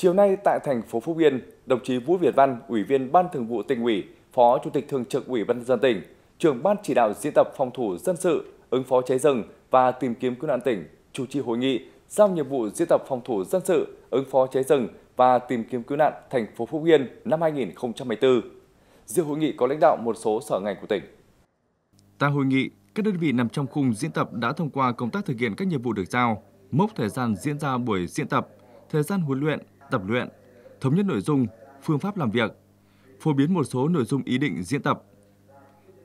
Chiều nay tại thành phố Phúc Yên, đồng chí Vũ Việt Văn, Ủy viên Ban Thường vụ Tỉnh ủy, Phó Chủ tịch Thường trực Ủy ban nhân dân tỉnh, trưởng ban chỉ đạo diễn tập phòng thủ dân sự, ứng phó cháy rừng và tìm kiếm cứu nạn tỉnh chủ trì hội nghị giao nhiệm vụ diễn tập phòng thủ dân sự, ứng phó cháy rừng và tìm kiếm cứu nạn thành phố Phúc Yên năm 2024. Dự hội nghị có lãnh đạo một số sở ngành của tỉnh. Tại hội nghị, các đơn vị nằm trong khung diễn tập đã thông qua công tác thực hiện các nhiệm vụ được giao, mốc thời gian diễn ra buổi diễn tập, thời gian huấn luyện, tập luyện, thống nhất nội dung, phương pháp làm việc, phổ biến một số nội dung ý định diễn tập.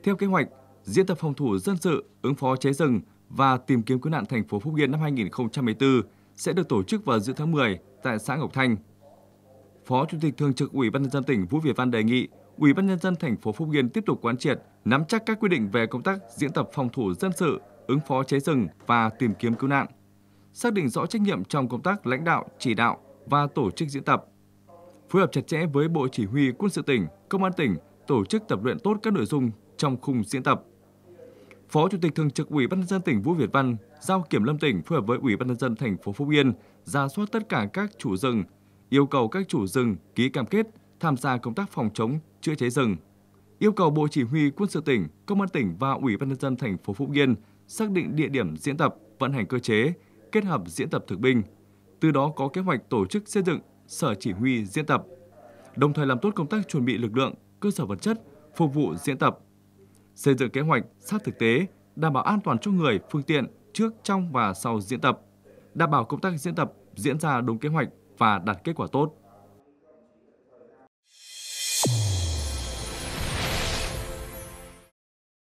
Theo kế hoạch, diễn tập phòng thủ dân sự, ứng phó cháy rừng và tìm kiếm cứu nạn thành phố Phúc Yên năm 2024 sẽ được tổ chức vào giữa tháng 10 tại xã Ngọc Thanh. Phó Chủ tịch Thường trực Ủy ban nhân dân tỉnh Vũ Việt Văn đề nghị Ủy ban nhân dân thành phố Phúc Yên tiếp tục quán triệt, nắm chắc các quy định về công tác diễn tập phòng thủ dân sự, ứng phó cháy rừng và tìm kiếm cứu nạn. Xác định rõ trách nhiệm trong công tác lãnh đạo, chỉ đạo và tổ chức diễn tập. Phối hợp chặt chẽ với Bộ Chỉ huy Quân sự tỉnh, Công an tỉnh tổ chức tập luyện tốt các nội dung trong khung diễn tập. Phó Chủ tịch Thường trực Ủy ban nhân dân tỉnh Vũ Việt Văn giao Kiểm lâm tỉnh phối hợp với Ủy ban nhân dân thành phố Phúc Yên ra soát tất cả các chủ rừng, yêu cầu các chủ rừng ký cam kết tham gia công tác phòng chống chữa cháy rừng. Yêu cầu Bộ Chỉ huy Quân sự tỉnh, Công an tỉnh và Ủy ban nhân dân thành phố Phúc Yên xác định địa điểm diễn tập, vận hành cơ chế, kết hợp diễn tập thực binh. Từ đó có kế hoạch tổ chức xây dựng sở chỉ huy diễn tập, đồng thời làm tốt công tác chuẩn bị lực lượng, cơ sở vật chất phục vụ diễn tập. Xây dựng kế hoạch sát thực tế, đảm bảo an toàn cho người, phương tiện trước, trong và sau diễn tập, đảm bảo công tác diễn tập diễn ra đúng kế hoạch và đạt kết quả tốt.